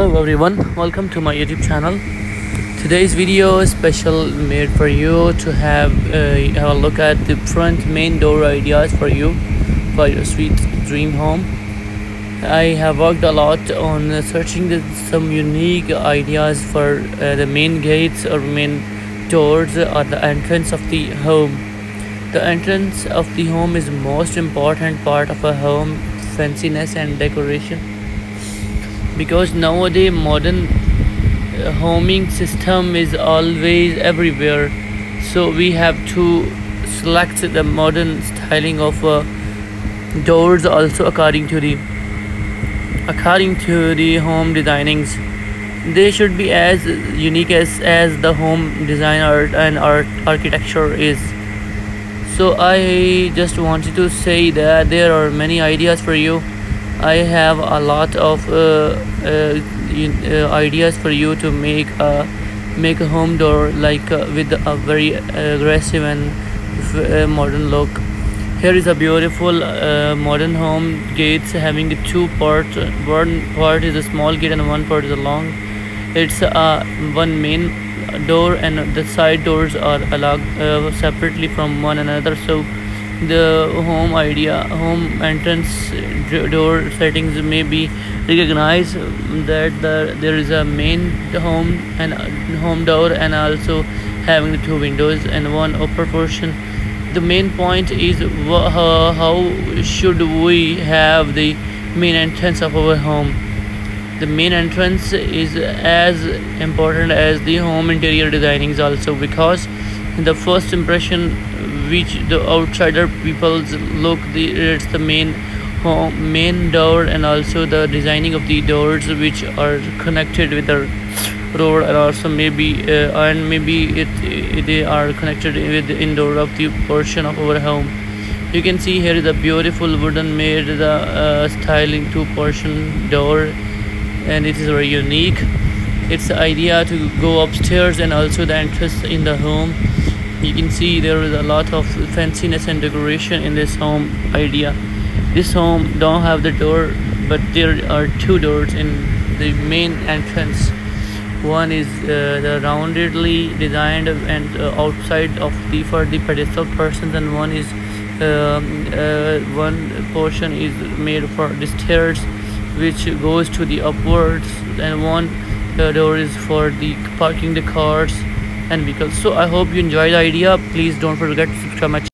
hello everyone. Welcome to my youtube channel. Today's video is special made for you to have, have a look at the front main door ideas for you for your sweet dream home. I have worked a lot on searching the, some unique ideas for uh, the main gates or main doors or the entrance of the home. The entrance of the home is most important part of a home. Fanciness and decoration because nowadays modern uh, homing system is always everywhere. So we have to select the modern styling of uh, doors also according to the according to the home designings. They should be as unique as as the home design art and art architecture is. So i just wanted to say that there are many ideas for you I have a lot of uh, uh, uh, ideas for you to make a make a home door like uh, with a very aggressive and uh, modern look. Here is a beautiful uh, modern home. Gates having two parts. One part is a small gate and one part is a long. It's a one main door and the side doors are allowed separately from one another. So the home idea home entrance door settings may be recognized that the, there is a main home and home door and also having two windows and one upper portion. The main point is how, how should we have the main entrance of our home? The main entrance is as important as the home interior designings also because the first impression which the outsider peoples look the it's the main home main door and also the designing of the doors which are connected with the road and also maybe uh, and maybe it, it, they are connected with the indoor of the portion of our home. You can see here is a beautiful wooden made the uh, styling two portion door and it is very unique. It's the idea to go upstairs and also the entrance in the home you can see there is a lot of fanciness and decoration in this home idea. This home don't have the door but there are two doors in the main entrance. One is uh, the roundedly designed and uh, outside of the for the pedestal persons and one is um, uh, one portion is made for the stairs which goes to the upwards and one uh, door is for the parking the cars and vehicles so i hope you enjoy the idea. Please don't forget to subscribe my channel